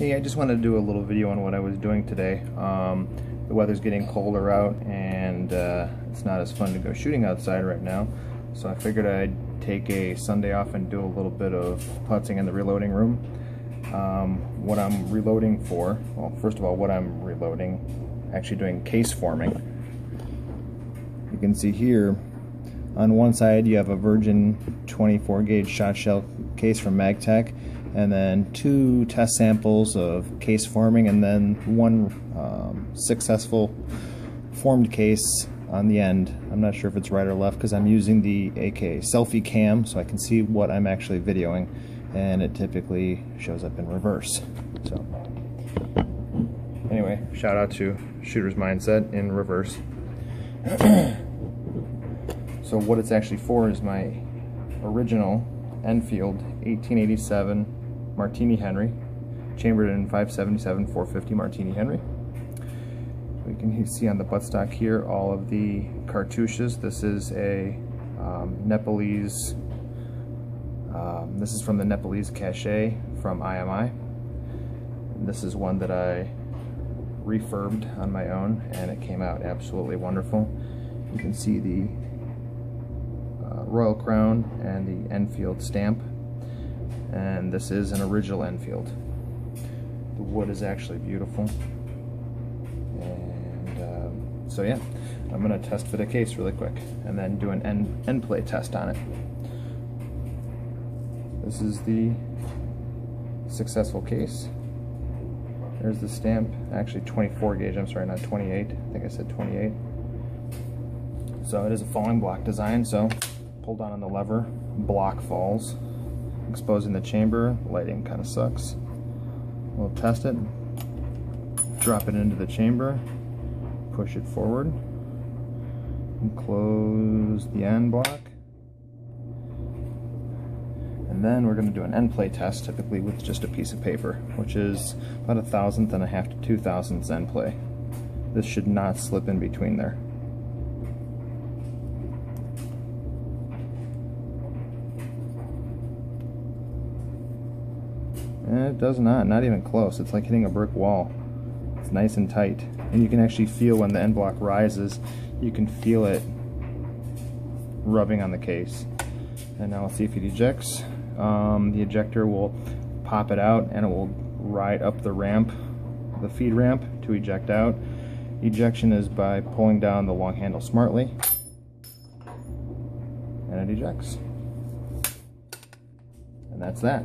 Hey, I just wanted to do a little video on what I was doing today. Um, the weather's getting colder out and uh, it's not as fun to go shooting outside right now. So I figured I'd take a Sunday off and do a little bit of putzing in the reloading room. Um, what I'm reloading for, well, first of all, what I'm reloading, actually doing case forming. You can see here, on one side you have a Virgin 24 gauge shot shell case from Magtech and then two test samples of case forming and then one um, successful formed case on the end. I'm not sure if it's right or left because I'm using the AK selfie cam so I can see what I'm actually videoing and it typically shows up in reverse. So anyway, shout out to Shooter's Mindset in reverse. so what it's actually for is my original Enfield 1887 Martini Henry, chambered in 577 450 Martini Henry. We can see on the buttstock here all of the cartouches. This is a um, Nepalese, um, this is from the Nepalese Cache from IMI. This is one that I refurbed on my own and it came out absolutely wonderful. You can see the uh, Royal Crown and the Enfield stamp and this is an original Enfield. The wood is actually beautiful. And um, so yeah, I'm gonna test for the case really quick and then do an end, end play test on it. This is the successful case. There's the stamp, actually 24 gauge, I'm sorry, not 28. I think I said 28. So it is a falling block design, so pull down on the lever, block falls exposing the chamber. Lighting kind of sucks. We'll test it. Drop it into the chamber. Push it forward. And close the end block. And then we're going to do an end play test, typically with just a piece of paper, which is about a thousandth and a half to two thousandths end play. This should not slip in between there. Eh, it does not, not even close. It's like hitting a brick wall. It's nice and tight. And you can actually feel when the end block rises, you can feel it rubbing on the case. And now let's see if it ejects. Um, the ejector will pop it out and it will ride up the ramp, the feed ramp to eject out. Ejection is by pulling down the long handle smartly and it ejects. And that's that.